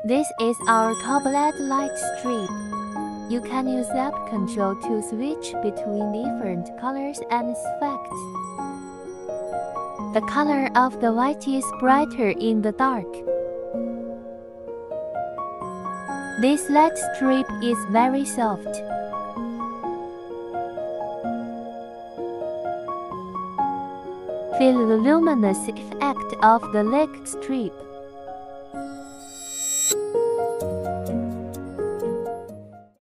This is our cobalt light strip. You can use app control to switch between different colors and effects. The color of the light is brighter in the dark. This light strip is very soft. Feel the luminous effect of the light strip.